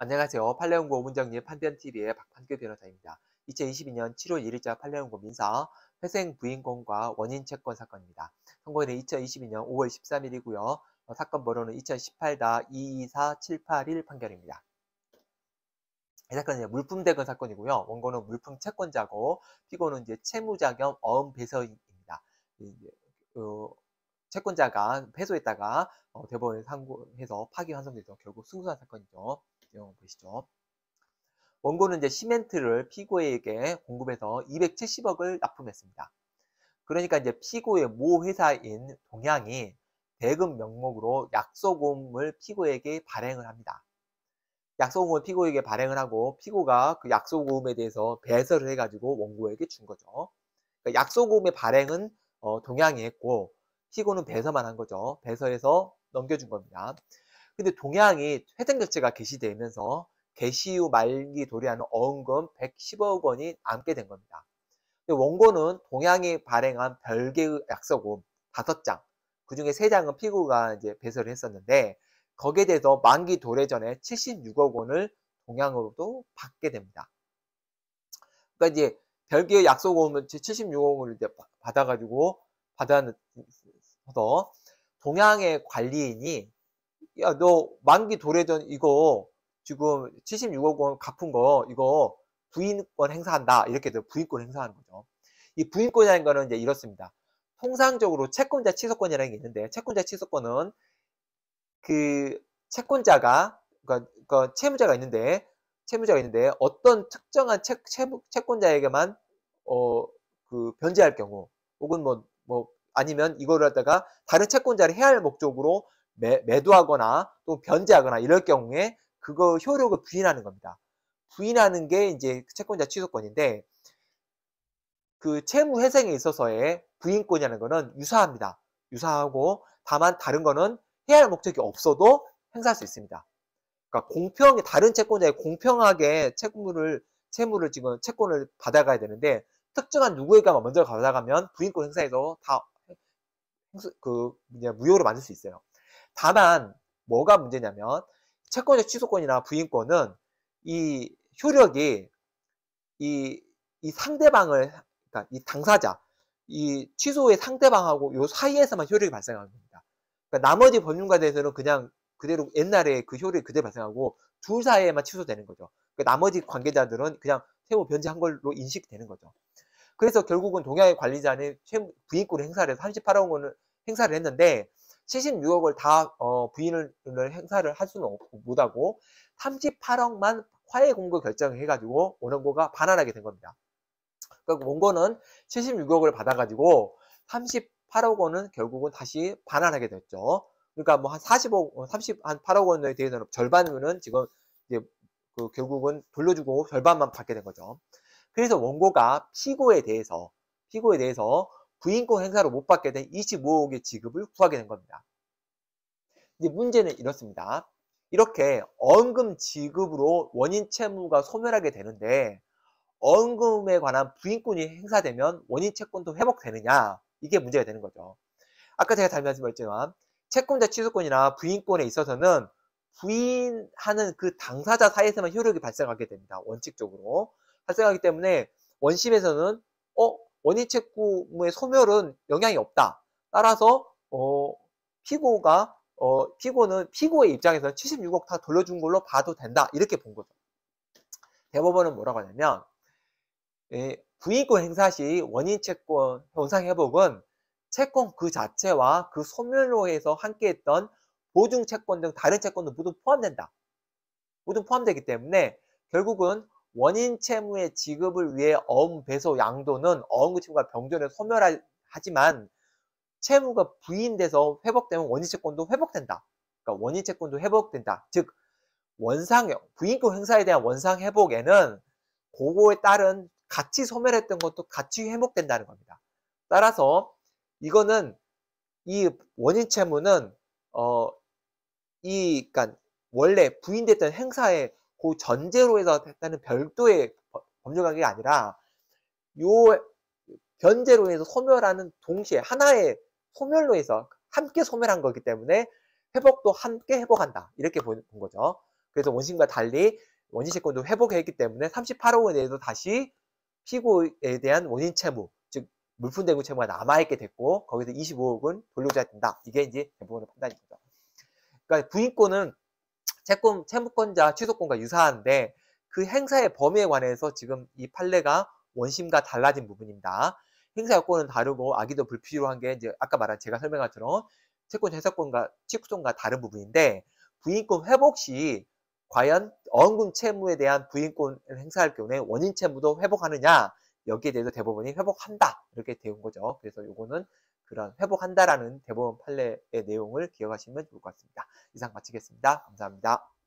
안녕하세요. 판례연구 5분 정리 판변TV의 박판규 변호사입니다. 2022년 7월 1일자 판례연구 민사 회생 부인권과 원인 채권 사건입니다. 선고일은 2022년 5월 13일이고요. 어, 사건 번호는 2018-224781 판결입니다. 이 사건은 물품 대건 사건이고요. 원고는 물품 채권자고 피고는 이제 채무자 겸 어음 배서입니다. 어, 채권자가 패소했다가 어, 대법원에 상고해서 파기환송돼서 결국 승소한 사건이죠. 내용 보시죠. 원고는 이제 시멘트를 피고에게 공급해서 270억을 납품했습니다. 그러니까 이제 피고의 모 회사인 동양이 대금 명목으로 약소금을 피고에게 발행을 합니다. 약소금을 피고에게 발행을 하고 피고가 그 약소금에 대해서 배설을 해가지고 원고에게 준 거죠. 그러니까 약소금의 발행은 어, 동양이 했고 피고는 배설만 한 거죠. 배설해서 넘겨준 겁니다. 근데 동양이 회생 결제가 개시되면서 개시 후 말기 도래하는 어음금 110억 원이 남게 된 겁니다. 원고는 동양이 발행한 별개의 약서금 5장, 그 중에 3장은 피고가 이제 배설을 했었는데 거기에 대해서 만기 도래 전에 76억 원을 동양으로도 받게 됩니다. 그러니까 이제 별개의 약속금은 76억 원을 이제 받아가지고 받아서 동양의 관리인이 야, 너 만기 도래전 이거 지금 76억 원 갚은 거 이거 부인권 행사한다. 이렇게 돼서 부인권 행사하는 거죠. 이 부인권이라는 거는 이제 이렇습니다. 통상적으로 채권자 취소권이라는 게 있는데 채권자 취소권은 그 채권자가 그러니까, 그러니까 채무자가 있는데 채무자가 있는데 어떤 특정한 채, 채, 채권자에게만 어 그 변제할 경우 혹은 뭐뭐 뭐 아니면 이거를 갖다가 다른 채권자를 해야 할 목적으로 매, 매도하거나 또 변제하거나 이럴 경우에 그거 효력을 부인하는 겁니다. 부인하는 게 이제 채권자 취소권인데 그 채무 회생에 있어서의 부인권이라는 거는 유사합니다. 유사하고 다만 다른 거는 해야 할 목적이 없어도 행사할 수 있습니다. 그러니까 공평 다른 채권자에 공평하게 채무를 채무를 지금 채권을 받아가야 되는데 특정한 누구에게만 먼저 받아가면 부인권 행사에서 다 그 무효로 만들 수 있어요. 다만 뭐가 문제냐면 채권적 취소권이나 부인권은 이 효력이 이, 이 상대방을 그러니까 이 당사자 이 취소의 상대방하고 요 사이에서만 효력이 발생하는 겁니다. 그러니까 나머지 법률과 대해서는 그냥 그대로 옛날에 그 효력이 그대로 발생하고 둘 사이에만 취소되는 거죠. 그러니까 나머지 관계자들은 그냥 세무 변제한 걸로 인식되는 거죠. 그래서 결국은 동양의 관리자는 부인권을 행사를 해서 38억 원을 행사를 했는데 76억을 다 어, 부인을 행사를 할 수는 못하고 38억만 화해 공고 결정을 해가지고 원원고가 반환하게 된 겁니다. 그러니까 원고는 76억을 받아가지고 38억 원은 결국은 다시 반환하게 됐죠. 그러니까 뭐 한 40억, 30, 한 8억 원에 대해서는 절반은 지금 이제 그 결국은 돌려주고 절반만 받게 된 거죠. 그래서 원고가 피고에 대해서 피고에 대해서 부인권 행사로 못 받게 된 25억의 지급을 구하게 된 겁니다. 이제 문제는 이렇습니다. 이렇게 어금 지급으로 원인 채무가 소멸하게 되는데 어금에 관한 부인권이 행사되면 원인 채권도 회복되느냐 이게 문제가 되는 거죠. 아까 제가 잘 말씀드렸지만 채권자 취소권이나 부인권에 있어서는 부인하는 그 당사자 사이에서만 효력이 발생하게 됩니다. 원칙적으로 발생하기 때문에 원심에서는 어 원인 채권의 소멸은 영향이 없다. 따라서 어, 피고가 어, 피고는 피고의 입장에서 76억 다 돌려준 걸로 봐도 된다. 이렇게 본 거죠. 대법원은 뭐라고 하냐면 예, 부인권 행사 시 원인 채권 현상 회복은 채권 그 자체와 그 소멸로 해서 함께했던 보증 채권 등 다른 채권도 모두 포함된다. 모두 포함되기 때문에 결국은 원인 채무의 지급을 위해 어음 배소 양도는 어음 채무가 병존해 소멸하지만 채무가 부인돼서 회복되면 원인 채권도 회복된다. 그러니까 원인 채권도 회복된다. 즉 원상 부인권 행사에 대한 원상 회복에는 그거에 따른 같이 소멸했던 것도 같이 회복된다는 겁니다. 따라서 이거는 이 원인 채무는 어 이 그러니까 원래 부인됐던 행사의 그 전제로 해서 됐다는 별도의 법률 관계가 아니라 요 변제로 해서 소멸하는 동시에 하나의 소멸로 해서 함께 소멸한 거기 때문에 회복도 함께 회복한다. 이렇게 본 거죠. 그래서 원심과 달리 원인 채권도 회복했기 때문에 38억에 대해서 다시 피고에 대한 원인 채무, 즉 물품대구 채무가 남아있게 됐고 거기서 25억은 돌려줘야 된다. 이게 이제 대법원의 판단입니다. 그러니까 부인권은 채권, 채무권자 취소권과 유사한데 그 행사의 범위에 관해서 지금 이 판례가 원심과 달라진 부분입니다. 행사 여건은 다르고 악의도 불필요한 게 이제 아까 말한 제가 설명한 것처럼 채권 해석권과 취소권과 다른 부분인데 부인권 회복 시 과연 어원금 채무에 대한 부인권을 행사할 경우에 원인 채무도 회복하느냐 여기에 대해서 대법원이 회복한다 이렇게 되온 거죠. 그래서 요거는 그런 회복한다라는 대법원 판례의 내용을 기억하시면 좋을 것 같습니다. 이상 마치겠습니다. 감사합니다.